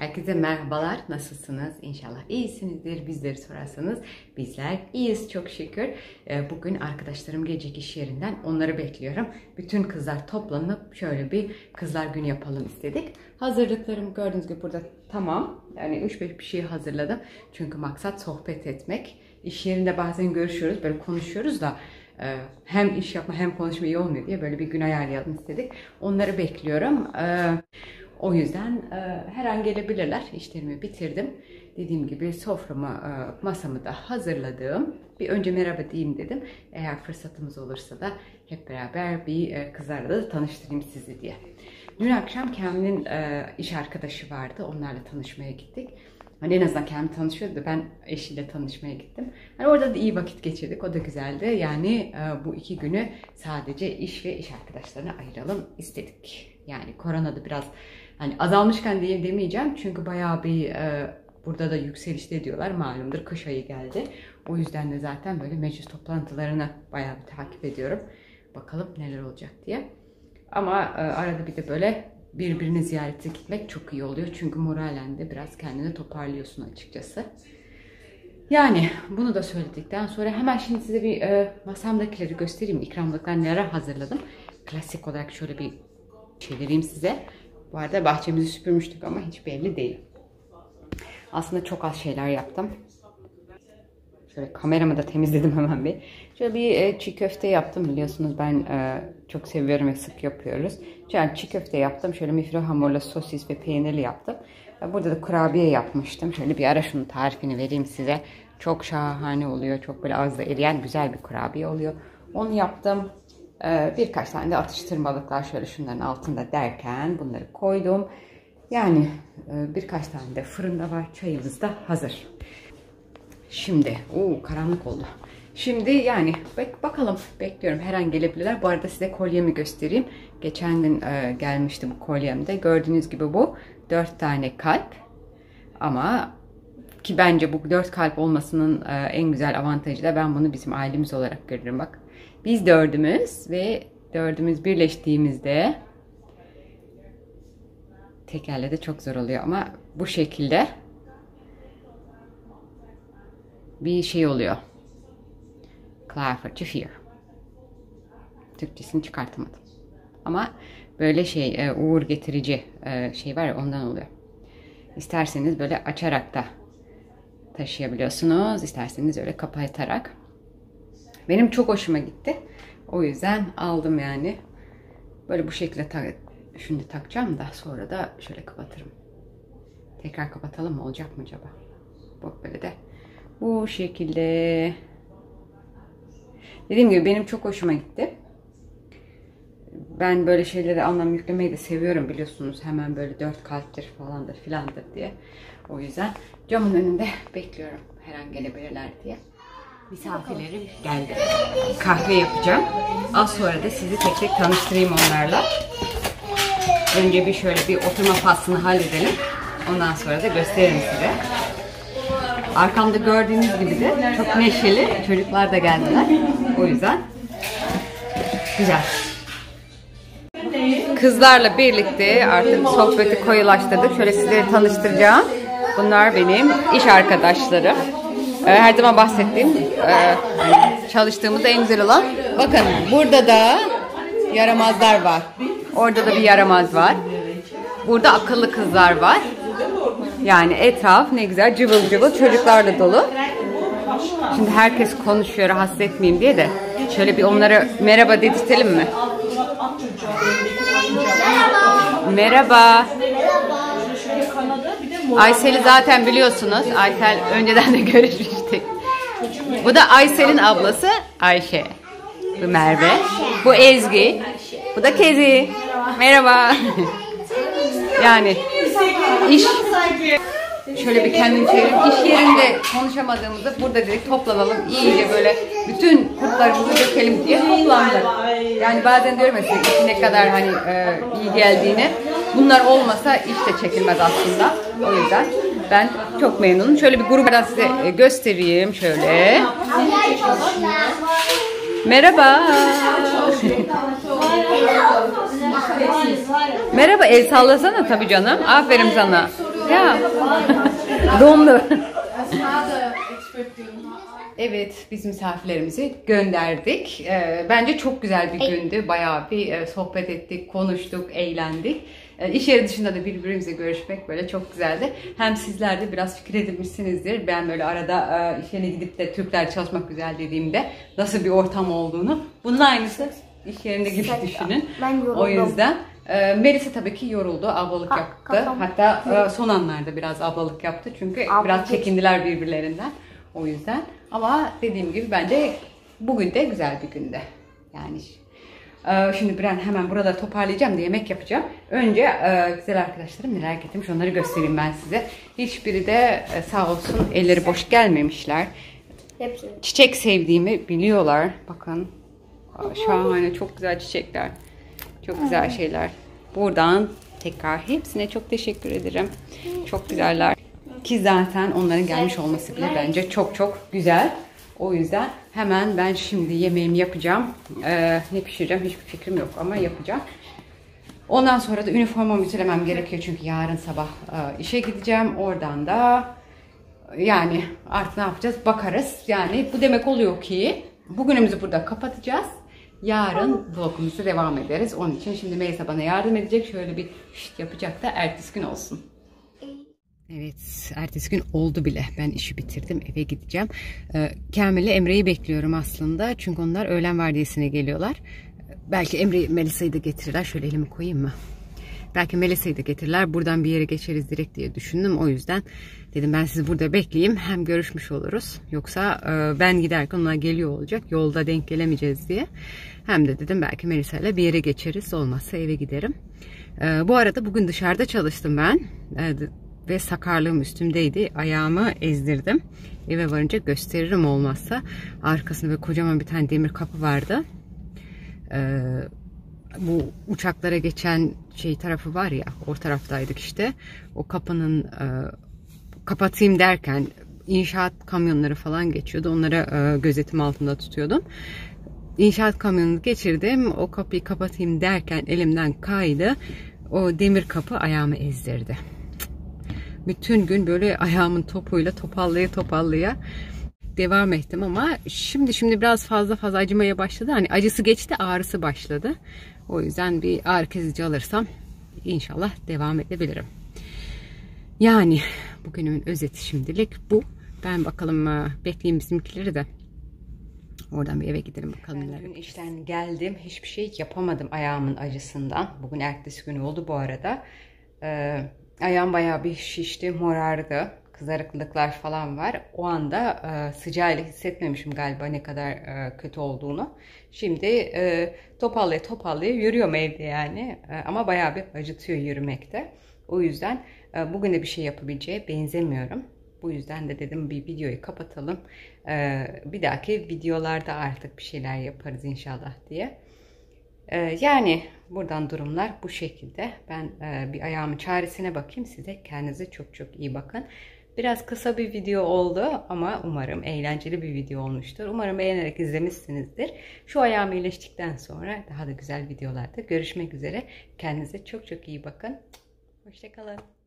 Herkese merhabalar. Nasılsınız? İnşallah iyisinizdir. Bizleri sorarsanız bizler iyiyiz çok şükür. Ee, Bugün arkadaşlarım gelecek iş yerinden onları bekliyorum. Bütün kızlar toplanıp şöyle bir kızlar günü yapalım istedik. Hazırlıklarım gördüğünüz gibi burada tamam. Yani 3-5 bir şey hazırladım. Çünkü maksat sohbet etmek. İş yerinde bazen görüşüyoruz, böyle konuşuyoruz da e, hem iş yapma hem konuşma iyi olmuyor diye böyle bir gün ayarlayalım istedik. Onları bekliyorum. O yüzden e, her an gelebilirler. İşlerimi bitirdim. Dediğim gibi soframı, e, masamı da hazırladım. Bir önce merhaba diyeyim dedim. Eğer fırsatımız olursa da hep beraber bir e, kızlarla da tanıştırayım sizi diye. Dün akşam Kamil'in e, iş arkadaşı vardı. Onlarla tanışmaya gittik. Hani en azından Kamil tanışıyordu. Ben eşiyle tanışmaya gittim. Hani orada da iyi vakit geçirdik. O da güzeldi. Yani e, bu iki günü sadece iş ve iş arkadaşlarına ayıralım istedik. Yani korona da biraz hani azalmışken diye demeyeceğim. Çünkü bayağı bir e, burada da yükselişte diyorlar. Malumdur kış ayı geldi. O yüzden de zaten böyle meclis toplantılarını bayağı bir takip ediyorum. Bakalım neler olacak diye. Ama e, arada bir de böyle birbirini ziyarete gitmek çok iyi oluyor. Çünkü moralen de biraz kendini toparlıyorsun açıkçası. Yani bunu da söyledikten sonra hemen şimdi size bir e, masamdakileri göstereyim. İkramlıklar neler hazırladım. Klasik olarak şöyle bir çevireyim size. Bu bahçemizi süpürmüştük ama hiç belli değil. Aslında çok az şeyler yaptım. Şöyle kameramı da temizledim hemen bir. Şöyle bir e, çiğ köfte yaptım biliyorsunuz ben e, çok seviyorum ve sık yapıyoruz. Şöyle çiğ köfte yaptım. Şöyle mifro hamurla sosis ve peynirli yaptım. Burada da kurabiye yapmıştım. Şöyle bir ara şunun tarifini vereyim size. Çok şahane oluyor. Çok böyle ağızda eriyen güzel bir kurabiye oluyor. Onu yaptım. E, birkaç tane de atıştırmalıklar şöyle şunların altında derken bunları koydum. Yani e, birkaç tane de fırında var. Çayımız da hazır. Şimdi, o karanlık oldu. Şimdi yani bak bakalım bekliyorum her an gelebilirler. Bu arada size kolyemi göstereyim. Geçen gün e, gelmişti kolyemde. Gördüğünüz gibi bu dört tane kalp. Ama ki bence bu dört kalp olmasının e, en güzel avantajı da ben bunu bizim ailemiz olarak görürüm bak. Biz dördümüz ve dördümüz birleştiğimizde tekerle de çok zor oluyor ama bu şekilde bir şey oluyor. Clever to fear. Türkçesini çıkartamadım. Ama böyle şey e, uğur getirici e, şey var ya ondan oluyor. İsterseniz böyle açarak da taşıyabiliyorsunuz. İsterseniz öyle kapatarak. Benim çok hoşuma gitti. O yüzden aldım yani. Böyle bu şekilde ta şimdi takacağım da sonra da şöyle kapatırım. Tekrar kapatalım mı? Olacak mı acaba? Bak böyle de bu şekilde. Dediğim gibi benim çok hoşuma gitti. Ben böyle şeyleri anlam yüklemeyi de seviyorum biliyorsunuz. Hemen böyle dört kalptir falandır filandır diye. O yüzden camın önünde bekliyorum her an gelebilirler diye. Misafirlerim geldi. Kahve yapacağım. Az sonra da sizi tek tek tanıştırayım onlarla. Önce bir şöyle bir oturma faslını halledelim. Ondan sonra da gösteririm size. Arkamda gördüğünüz gibi de çok neşeli çocuklar da geldiler. O yüzden güzel. Kızlarla birlikte artık sohbeti koyulaştırdık. Şöyle sizleri tanıştıracağım. Bunlar benim iş arkadaşlarım. Ee, her zaman bahsettiğim e, çalıştığımızda en güzel olan. Bakın burada da yaramazlar var. Orada da bir yaramaz var. Burada akıllı kızlar var. Yani etraf ne güzel cıvıl cıvıl çocuklarla dolu. Şimdi herkes konuşuyor rahatsız etmeyeyim diye de şöyle bir onlara merhaba dedirtelim mi? Merhaba. Aysel'i zaten biliyorsunuz. Aysel önceden de görüşmüştük. Bu da Aysel'in ablası Ayşe. Bu Merve. Bu Ezgi. Bu da Kezi. Merhaba. yani iş şöyle bir kendim çevirip iş yerinde konuşamadığımızda burada dedik toplanalım iyice böyle bütün kurtlarımızı dökelim diye toplandık. Yani bazen diyorum ya size ne kadar hani e, iyi geldiğini. Bunlar olmasa iş de çekilmez aslında. O yüzden ben çok memnunum. Şöyle bir gruptan size e, göstereyim şöyle. Merhaba. Merhaba el sallasana tabii canım. Aferin sana. Ya. Dondu. Evet, biz misafirlerimizi gönderdik. Ee, bence çok güzel bir gündü. Bayağı bir e, sohbet ettik, konuştuk, eğlendik. E, iş yeri dışında da birbirimizle görüşmek böyle çok güzeldi. Hem sizler de biraz fikir edinmişsinizdir. Ben böyle arada e, iş yerine gidip de Türkler çalışmak güzel dediğimde nasıl bir ortam olduğunu. Bunun aynısı iş yerinde gibi Sen- düşünün. ben yoruldum. O yüzden e, Melisa tabii ki yoruldu, ablalık Ha, yaptı. kafam- Hatta e, son anlarda biraz ablalık yaptı. Çünkü Ablalık. biraz çekindiler birbirlerinden. O yüzden. Ama dediğim gibi bence bugün de güzel bir günde. Yani şimdi ben hemen burada toparlayacağım da yemek yapacağım. Önce e, güzel arkadaşlarım neler getirmiş onları göstereyim ben size. Hiçbiri de e, sağ olsun elleri boş gelmemişler. Hepsi. Çiçek sevdiğimi biliyorlar. Bakın. Şahane çok güzel çiçekler. Çok güzel şeyler. Buradan tekrar hepsine çok teşekkür ederim. Çok güzeller. Ki zaten onların gelmiş olması bile bence çok çok güzel. O yüzden hemen ben şimdi yemeğimi yapacağım. Ee, ne pişireceğim hiçbir fikrim yok ama yapacağım. Ondan sonra da üniformamı ütülemem gerekiyor çünkü yarın sabah e, işe gideceğim. Oradan da yani artık ne yapacağız bakarız. Yani bu demek oluyor ki bugünümüzü burada kapatacağız. Yarın vlogumuza devam ederiz. Onun için şimdi Melisa bana yardım edecek. Şöyle bir şişt yapacak da ertesi gün olsun. Evet, ertesi gün oldu bile. Ben işi bitirdim, eve gideceğim. Ee, Kamil'le Emre'yi bekliyorum aslında. Çünkü onlar öğlen vardiyasına geliyorlar. Belki Emre'yi, Melisa'yı da getirirler. Şöyle elimi koyayım mı? Belki Melisa'yı da getirirler. Buradan bir yere geçeriz direkt diye düşündüm. O yüzden dedim ben sizi burada bekleyeyim. Hem görüşmüş oluruz. Yoksa e, ben giderken onlar geliyor olacak. Yolda denk gelemeyeceğiz diye. Hem de dedim belki Melisa ile bir yere geçeriz. Olmazsa eve giderim. E, bu arada bugün dışarıda çalıştım ben. E, ve sakarlığım üstümdeydi. Ayağımı ezdirdim. Eve varınca gösteririm olmazsa. Arkasında böyle kocaman bir tane demir kapı vardı. Ee, bu uçaklara geçen şey tarafı var ya o taraftaydık işte. O kapının e, kapatayım derken inşaat kamyonları falan geçiyordu. Onları e, gözetim altında tutuyordum. İnşaat kamyonunu geçirdim. O kapıyı kapatayım derken elimden kaydı. O demir kapı ayağımı ezdirdi bütün gün böyle ayağımın topuyla topallaya topallaya devam ettim ama şimdi şimdi biraz fazla fazla acımaya başladı. Hani acısı geçti ağrısı başladı. O yüzden bir ağrı kesici alırsam inşallah devam edebilirim. Yani bugünümün özeti şimdilik bu. Ben bakalım e, bekleyeyim bizimkileri de. Oradan bir eve gidelim bakalım. Ben bugün işten geldim. Hiçbir şey yapamadım ayağımın acısından. Bugün ertesi günü oldu bu arada. Ee, ayağım bayağı bir şişti, morardı. Kızarıklıklar falan var. O anda e, sıcağıyla hissetmemişim galiba ne kadar e, kötü olduğunu. Şimdi e, topallaya topallaya yürüyorum evde yani. E, ama bayağı bir acıtıyor yürümekte. O yüzden e, bugün de bir şey yapabileceğe benzemiyorum. Bu yüzden de dedim bir videoyu kapatalım. E, bir dahaki videolarda artık bir şeyler yaparız inşallah diye. Ee, yani buradan durumlar bu şekilde. Ben e, bir ayağımın çaresine bakayım. Size kendinize çok çok iyi bakın. Biraz kısa bir video oldu ama umarım eğlenceli bir video olmuştur. Umarım beğenerek izlemişsinizdir. Şu ayağım iyileştikten sonra daha da güzel videolarda görüşmek üzere. Kendinize çok çok iyi bakın. Hoşçakalın.